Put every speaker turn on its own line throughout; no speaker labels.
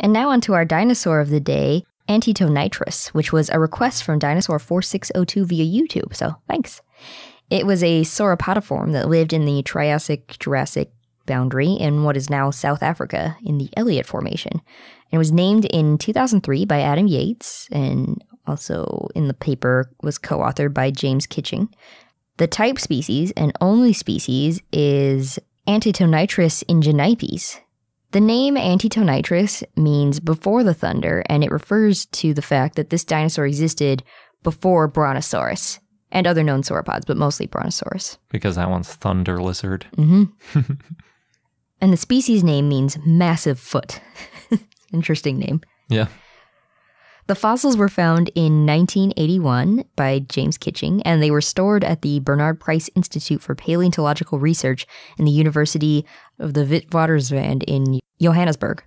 And now onto our dinosaur of the day, Antetonitrus, which was a request from Dinosaur 4602 via YouTube. So thanks. It was a sauropodiform that lived in the Triassic Jurassic boundary in what is now South Africa in the Elliot Formation. And it was named in 2003 by Adam Yates and also in the paper was co-authored by James Kitching. The type species and only species is Antetonitrus ingenipes. The name Antetonitrus means before the thunder, and it refers to the fact that this dinosaur existed before Brontosaurus and other known sauropods, but mostly Brontosaurus.
Because that one's thunder lizard.
Mm-hmm. and the species name means massive foot. Interesting name.
Yeah.
The fossils were found in 1981 by James Kitching, and they were stored at the Bernard Price Institute for Paleontological Research in the University of the Witwatersrand in Johannesburg.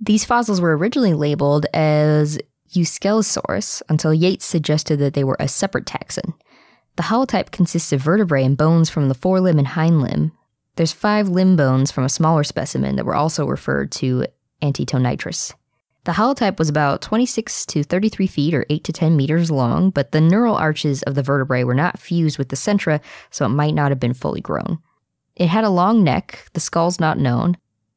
These fossils were originally labeled as Euskelosaurus until Yates suggested that they were a separate taxon. The holotype consists of vertebrae and bones from the forelimb and hind limb. There's five limb bones from a smaller specimen that were also referred to Antetonitrus. The holotype was about 26 to 33 feet or 8 to 10 meters long, but the neural arches of the vertebrae were not fused with the centra, so it might not have been fully grown. It had a long neck, the skull's not known,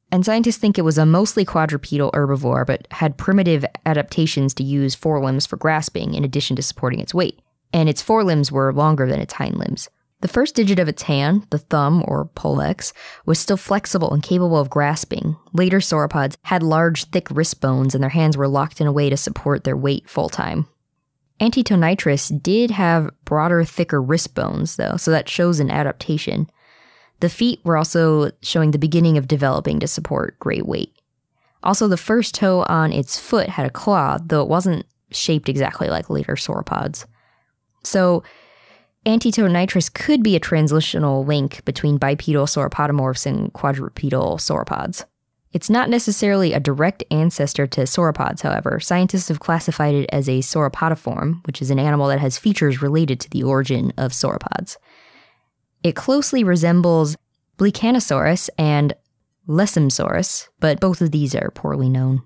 and scientists think it was a mostly quadrupedal herbivore but had primitive adaptations to use forelimbs for grasping in addition to supporting its weight, and its forelimbs were longer than its hind limbs. The first digit of its hand, the thumb or pollex, was still flexible and capable of grasping. Later sauropods had large, thick wrist bones and their hands were locked in a way to support their weight full time. Antetonitrus did have broader, thicker wrist bones, though, so that shows an adaptation. The feet were also showing the beginning of developing to support great weight. Also, the first toe on its foot had a claw, though it wasn't shaped exactly like later sauropods. So, Antetonitrus could be a translational link between bipedal sauropodomorphs and quadrupedal sauropods. It's not necessarily a direct ancestor to sauropods, however. Scientists have classified it as a sauropodiform, which is an animal that has features related to the origin of sauropods. It closely resembles Blikanasaurus and Lessemsaurus, but both of these are poorly known.